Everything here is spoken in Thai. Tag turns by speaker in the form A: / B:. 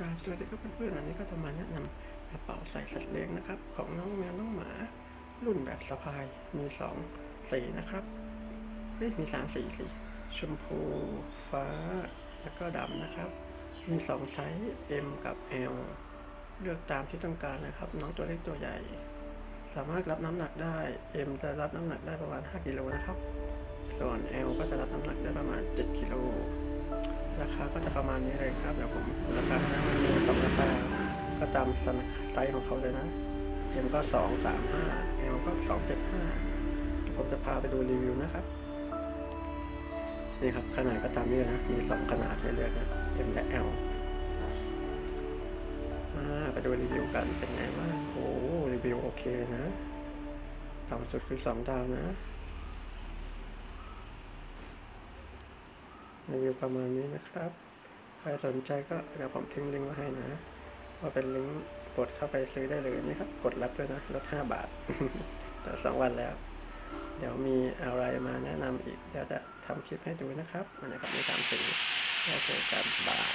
A: การสวัสดีครับเพื่อนๆวันนี้ก็จะมาแนะนำกระเป๋าใส่สัตว์เลี้ยงนะครับ ของน้องแมวน้องหมา รุ่นแบบสะพายมีสองสีนะครับเฮ้ยมีสามสีสิชมพู ฟ้า แล้วก็ดำนะครับ มีสองไซส์ M กับ L เลือกตามที่ต้องการนะครับ น้องตัวเล็กตัวใหญ่ สามารถรับน้ำหนักได้ M จะรับน้ำหนักได้ประมาณ 5กิโลนะครับ ส่วน L ก็จะรับน้ำหนักได้ประมาณ 7กิโลราคาก็จะประมาณนี้เลยครับเดี๋ยวผม ตามไซส์ของเขาเลยนะ M ก็สองสามห้า L ก็สองเจ็ดห้าผมจะพาไปดูรีวิวนะครับ นี่ครับขนาดก็ตามนี้เลยนะ มีสองขนาดให้เลือกนะ M และ L อ่าไปดูรีวิวกันเป็นไงบ้างโอ้รีวิวโอเคนะต่ำสุดคือสองดาวนะรีวิวประมาณนี้นะครับ ใครสนใจก็เดี๋ยวผมทิ้งลิงก์ไว้ให้นะ ว่าเป็นลิงก์กดเข้าไปซื้อได้เลยนี่ครับ กดรับด้วยนะลด5บาทแต่สองวันแล้ว เดี๋ยวมีอะไรมาแนะนำอีก เดี๋ยวจะทำคลิปให้ดูนะครับอันนี้ครับมีสามสีแล้วเจอกันบาย